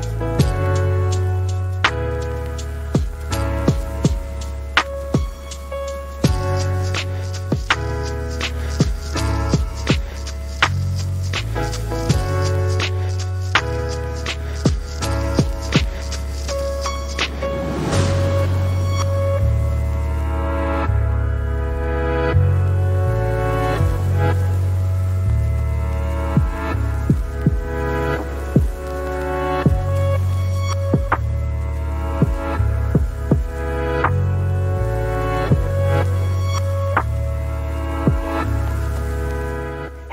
Thank you.